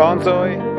Go.